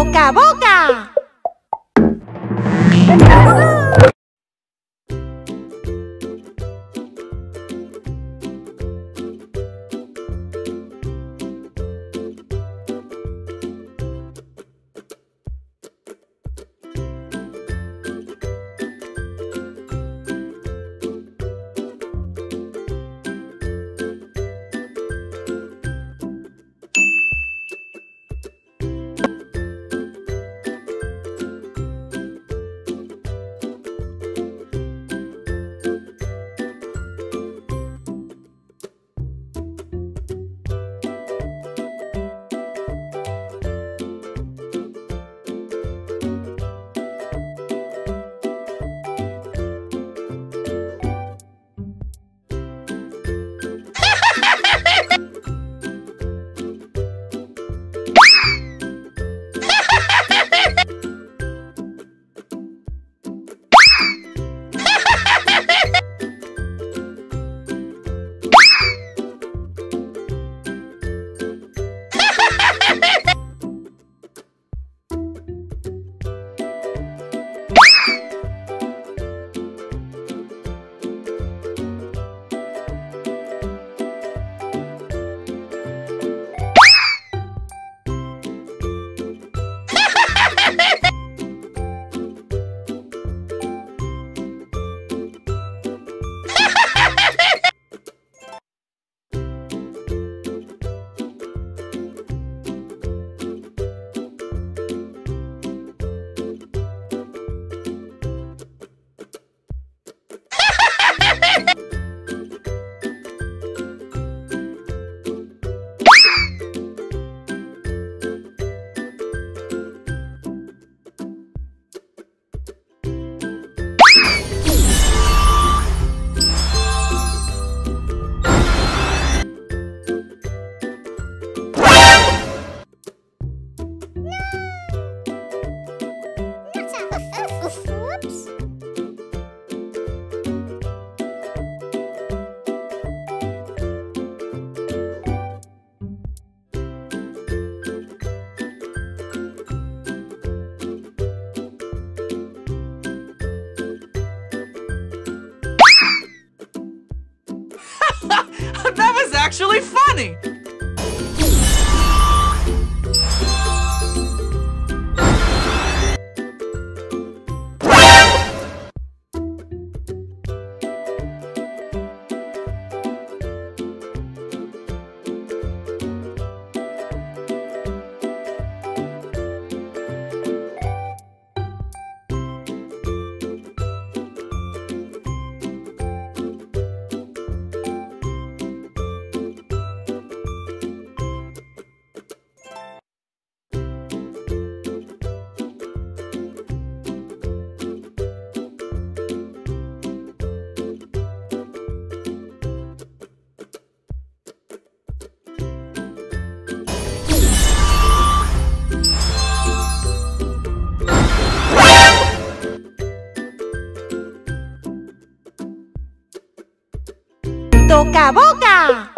Toca boca. Actually funny! Toca boca.